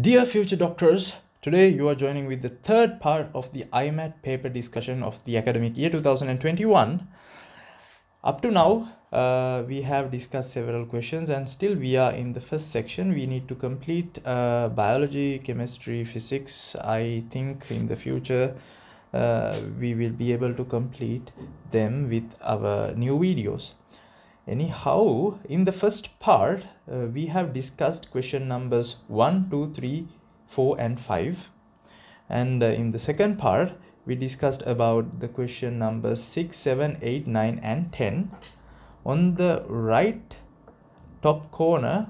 Dear future doctors, today you are joining with the third part of the IMAT paper discussion of the academic year 2021. Up to now, uh, we have discussed several questions and still we are in the first section. We need to complete uh, biology, chemistry, physics. I think in the future uh, we will be able to complete them with our new videos anyhow in the first part uh, we have discussed question numbers 1 2 3 4 and 5 and uh, in the second part we discussed about the question numbers 6 7 8 9 and 10 on the right top corner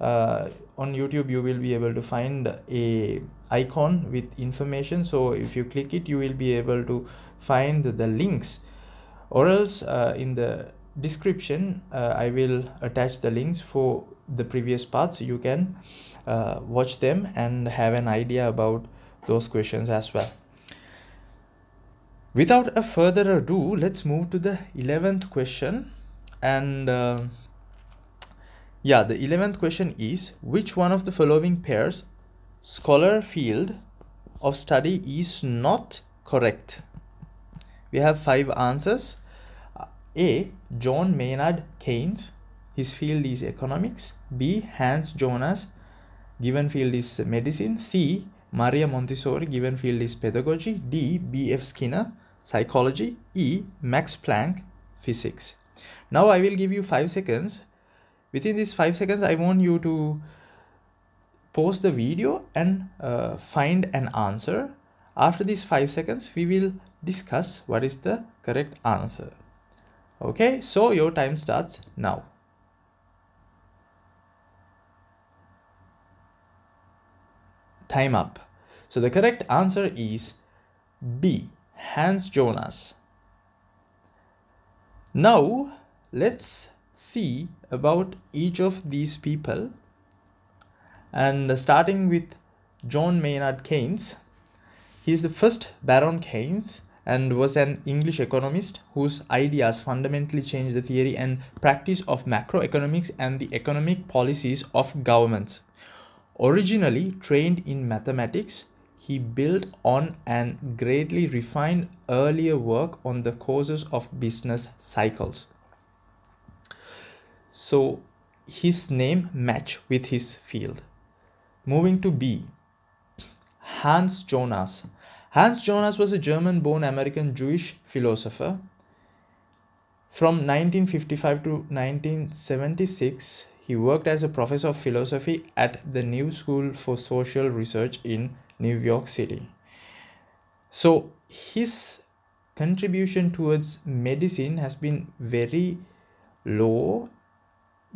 uh, on youtube you will be able to find a icon with information. So if you click it you will be able to find the links. Or else uh, in the description uh, i will attach the links for the previous parts you can uh, watch them and have an idea about those questions as well. Without a further ado let's move to the 11th question. And uh, yeah the 11th question is which one of the following pairs scholar field of study is not correct? We have five answers. A. John Maynard Keynes, his field is economics. B. Hans Jonas, given field is medicine. C. Maria Montessori, given field is pedagogy. D. B. F. Skinner, psychology. E. Max Planck, physics. Now I will give you 5 seconds. Within these 5 seconds, I want you to pause the video and uh, find an answer. After these 5 seconds, we will discuss what is the correct answer okay so your time starts now time up. So the correct answer is b hans jonas. Now let's see about each of these people. And starting with john maynard keynes. He is the first baron keynes and was an English economist whose ideas fundamentally changed the theory and practice of macroeconomics and the economic policies of governments. Originally trained in mathematics, he built on and greatly refined earlier work on the causes of business cycles. So his name match with his field. Moving to B. Hans Jonas Hans Jonas was a German born American Jewish philosopher. From 1955 to 1976, he worked as a professor of philosophy at the New School for Social Research in New York City. So, his contribution towards medicine has been very low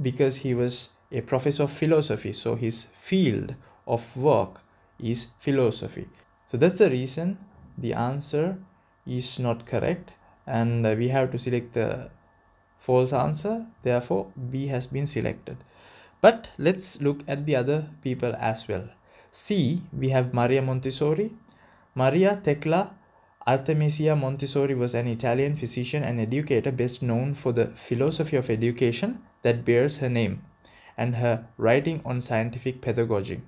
because he was a professor of philosophy. So, his field of work is philosophy so that's the reason the answer is not correct and we have to select the false answer therefore b has been selected. But let's look at the other people as well. C we have maria montessori. Maria tecla artemisia montessori was an italian physician and educator best known for the philosophy of education that bears her name and her writing on scientific pedagogy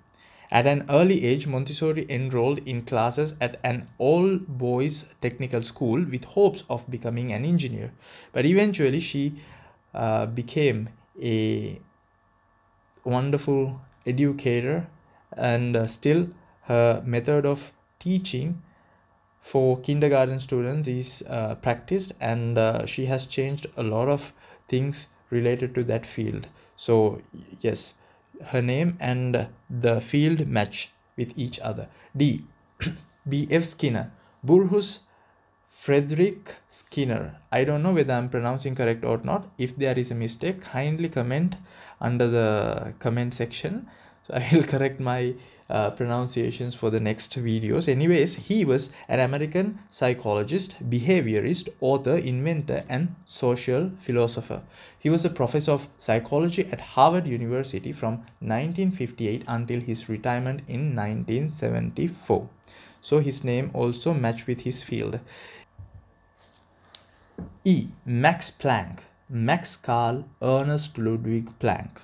at an early age, Montessori enrolled in classes at an all boys technical school with hopes of becoming an engineer. But eventually, she uh, became a wonderful educator, and uh, still, her method of teaching for kindergarten students is uh, practiced, and uh, she has changed a lot of things related to that field. So, yes her name and the field match with each other. D. B.F. Skinner. Burrhus Frederick Skinner. I don't know whether I'm pronouncing correct or not. If there is a mistake, kindly comment under the comment section. So I will correct my uh, pronunciations for the next videos. Anyways, he was an American psychologist, behaviorist, author, inventor, and social philosopher. He was a professor of psychology at Harvard University from 1958 until his retirement in 1974. So his name also matched with his field. E. Max Planck. Max Carl Ernst Ludwig Planck.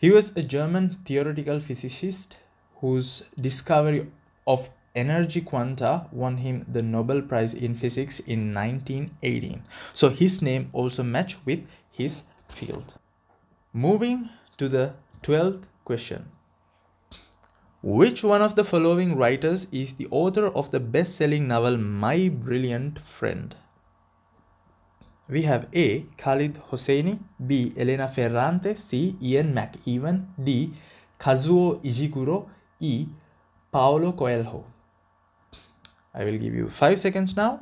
He was a German theoretical physicist whose discovery of energy quanta won him the Nobel Prize in Physics in 1918. So his name also matched with his field. Moving to the 12th question. Which one of the following writers is the author of the best-selling novel My Brilliant Friend? We have A. Khaled Hosseini, B. Elena Ferrante, C. Ian McEwan, D. Kazuo Ishiguro, E. Paulo Coelho. I will give you 5 seconds now.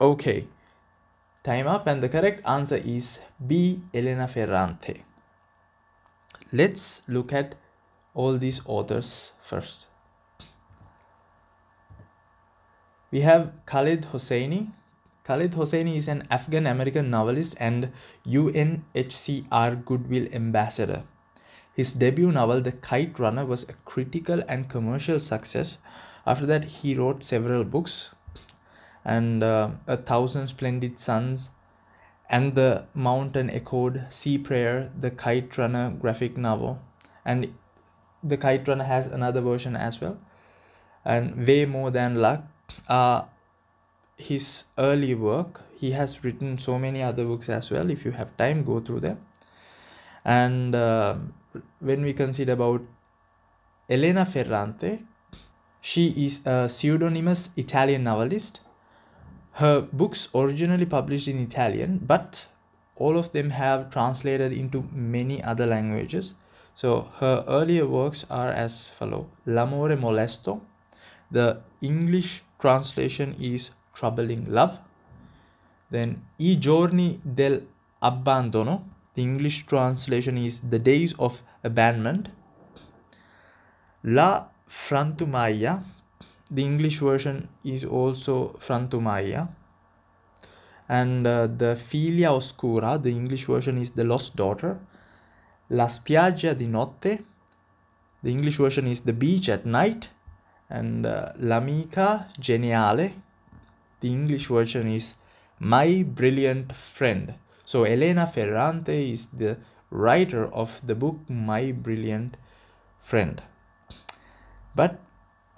Okay, time up and the correct answer is B. Elena Ferrante. Let's look at all these authors first. We have Khaled Hosseini. Khaled Hosseini is an Afghan American novelist and UNHCR Goodwill Ambassador. His debut novel, The Kite Runner, was a critical and commercial success. After that, he wrote several books and uh, A Thousand Splendid Suns and The Mountain Echoed, Sea Prayer, The Kite Runner graphic novel. And The Kite Runner has another version as well. And Way More Than Luck. Uh, his early work, he has written so many other books as well. If you have time, go through them. And uh, when we consider about Elena Ferrante, she is a pseudonymous Italian novelist. Her books originally published in Italian, but all of them have translated into many other languages. So her earlier works are as follow: L'amore molesto. The English translation is Troubling Love. Then I giorni del abbandono the English translation is The Days of Abandonment. La Frantumaglia. The English version is also Frantumaglia. And uh, the Figlia Oscura, the English version is The Lost Daughter. La Spiaggia di Notte. The English version is The Beach at Night. And uh, L'Amica Geniale. The English version is My Brilliant Friend. So Elena Ferrante is the writer of the book My Brilliant Friend. But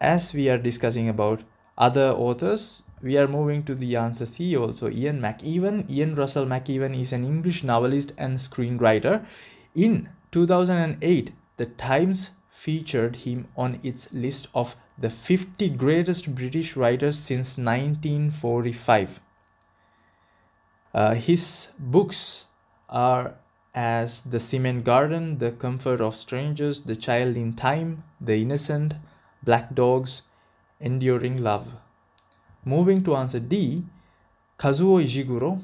as we are discussing about other authors, we are moving to the answer C also. Ian McEwan. Ian Russell McEwan is an English novelist and screenwriter. In 2008, The Times featured him on its list of the 50 greatest British writers since 1945. Uh, his books are as The Cement Garden, The Comfort of Strangers, The Child in Time, The Innocent, Black Dogs, Enduring Love. Moving to answer D, Kazuo Ishiguro.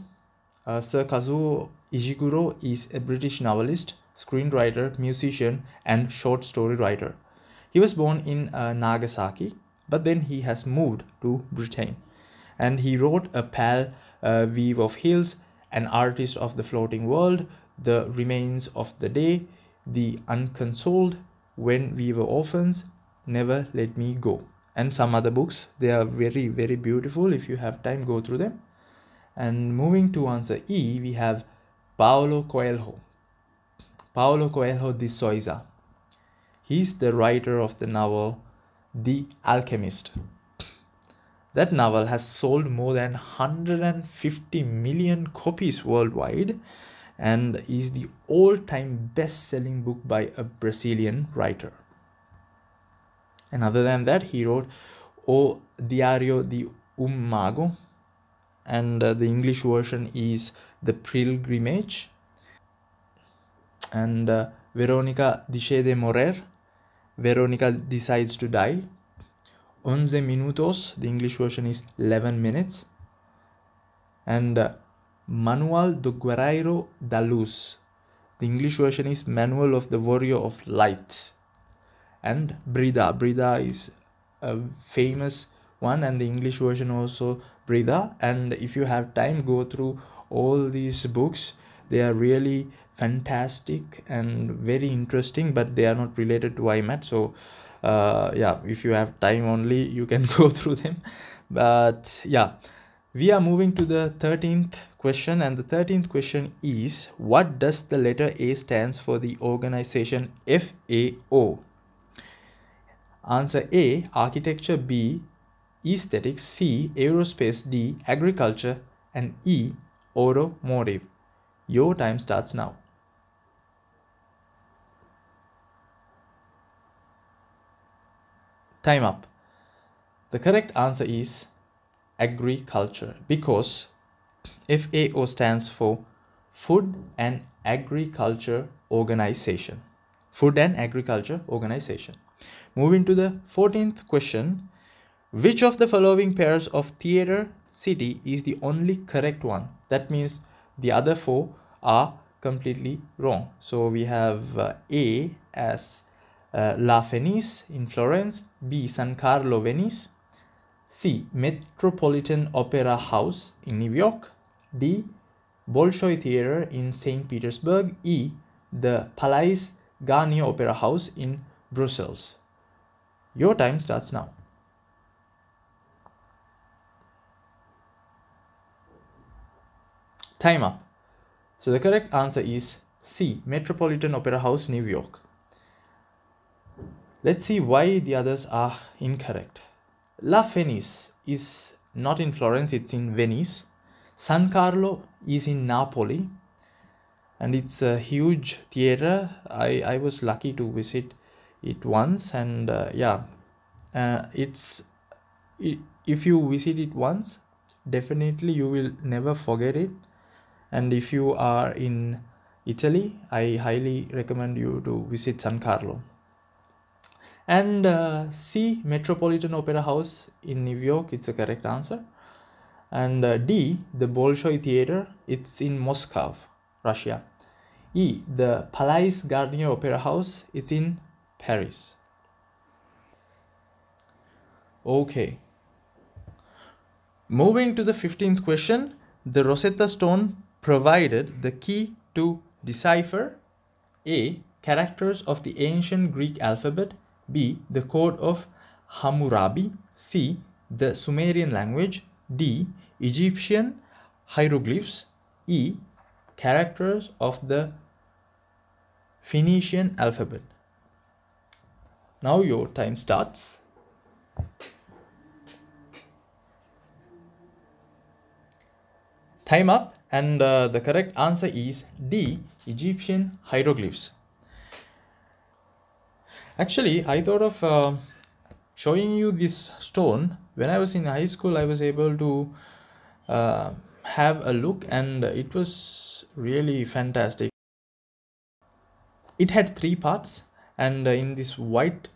Uh, Sir Kazuo Ishiguro is a British novelist, screenwriter, musician, and short story writer. He was born in uh, Nagasaki, but then he has moved to Britain. And he wrote a pal uh, View of Hills, An Artist of the Floating World, The Remains of the Day, The Unconsoled, When We Were Orphans, Never Let Me Go, and some other books. They are very, very beautiful. If you have time, go through them. And moving to answer E, we have Paulo Coelho. Paulo Coelho de Souza. He's the writer of the novel The Alchemist. That novel has sold more than 150 million copies worldwide and is the all time best selling book by a Brazilian writer. And other than that, he wrote O Diário de um Mago, and uh, the English version is The Pilgrimage. And uh, Veronica morir, Veronica decides to die, Once minutos, the English version is 11 minutes. And uh, Manual do Guerreiro da Luz, the English version is Manual of the Warrior of Light. And Brida, Brida is a famous one, and the English version also Brida. And if you have time, go through all these books. They are really fantastic and very interesting, but they are not related to IMAT. So uh, yeah if you have time only you can go through them but yeah we are moving to the 13th question and the 13th question is what does the letter A stands for the organization FAO? Answer A architecture B aesthetics C aerospace D agriculture and E automotive. Your time starts now. Time up. The correct answer is agriculture because FAO stands for Food and Agriculture Organization. Food and Agriculture Organization. Moving to the 14th question. Which of the following pairs of theater city is the only correct one? That means the other four are completely wrong. So we have uh, A as uh, La Fenice in Florence, B. San Carlo, Venice, C. Metropolitan Opera House in New York, D. Bolshoi Theatre in St. Petersburg, E. The Palais Garnier Opera House in Brussels. Your time starts now. Time up. So the correct answer is C. Metropolitan Opera House, New York. Let's see why the others are incorrect. La Fenice is not in Florence, it's in Venice. San Carlo is in Napoli and it's a huge theater. I, I was lucky to visit it once and uh, yeah, uh, it's it, if you visit it once, definitely you will never forget it. And if you are in Italy, I highly recommend you to visit San Carlo and uh, C Metropolitan Opera House in New York it's the correct answer. And uh, D the Bolshoi Theater it's in Moscow Russia. E the Palais Garnier Opera House it's in Paris. Okay. Moving to the 15th question the Rosetta Stone provided the key to decipher A characters of the ancient Greek alphabet B. The Code of Hammurabi. C. The Sumerian language. D. Egyptian hieroglyphs. E. Characters of the Phoenician alphabet. Now your time starts. Time up and uh, the correct answer is D. Egyptian hieroglyphs. Actually, I thought of uh, showing you this stone. When I was in high school, I was able to uh, have a look and it was really fantastic. It had three parts and in this white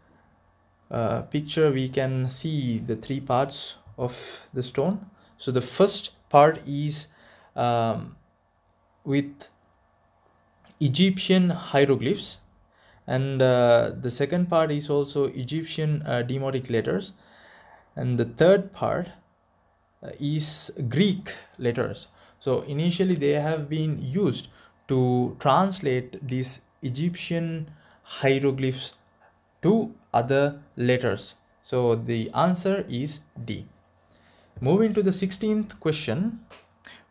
uh, picture we can see the three parts of the stone. So the first part is um, with Egyptian hieroglyphs and uh, the second part is also Egyptian uh, demotic letters. And the third part uh, is Greek letters. So initially they have been used to translate these Egyptian hieroglyphs to other letters. So the answer is D. Moving to the 16th question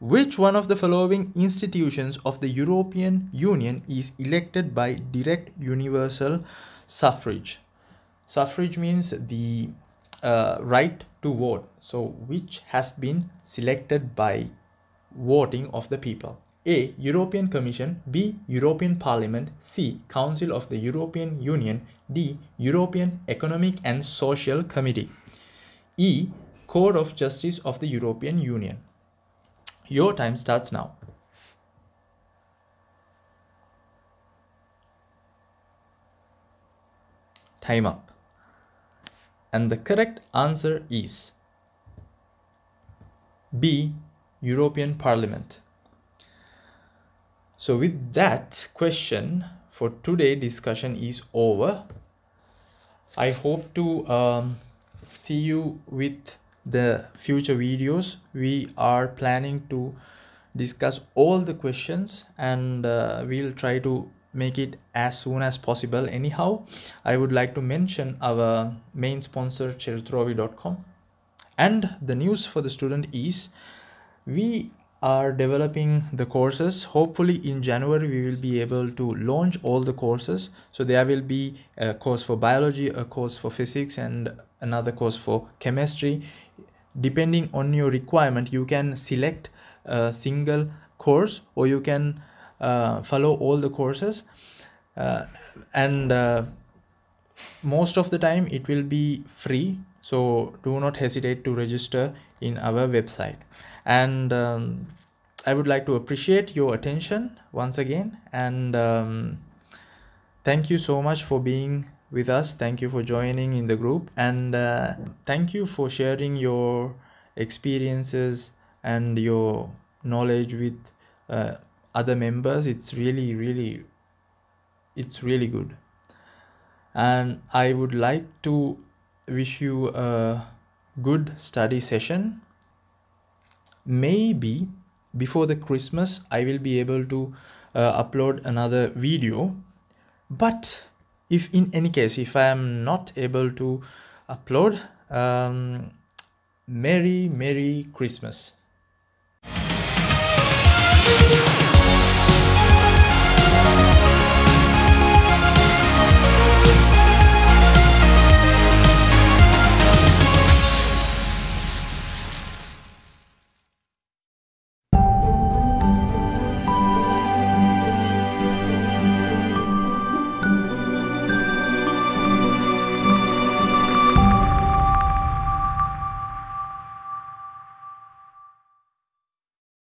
which one of the following institutions of the European Union is elected by direct universal suffrage? Suffrage means the uh, right to vote. So, which has been selected by voting of the people? A. European Commission B. European Parliament C. Council of the European Union D. European Economic and Social Committee E. Court of Justice of the European Union your time starts now. Time up. And the correct answer is B. European Parliament. So with that question for today discussion is over. I hope to um, see you with the future videos we are planning to discuss all the questions and uh, we'll try to make it as soon as possible. Anyhow i would like to mention our main sponsor chertrovi.com and the news for the student is we are developing the courses. Hopefully in january we will be able to launch all the courses. So there will be a course for biology a course for physics and another course for chemistry depending on your requirement you can select a single course or you can uh, follow all the courses. Uh, and uh, most of the time it will be free so do not hesitate to register in our website. And um, i would like to appreciate your attention once again and um, thank you so much for being with us. Thank you for joining in the group. And uh, thank you for sharing your experiences and your knowledge with uh, other members. It's really really it's really good. And i would like to wish you a good study session. Maybe before the christmas i will be able to uh, upload another video. But if in any case if i am not able to upload um, merry merry christmas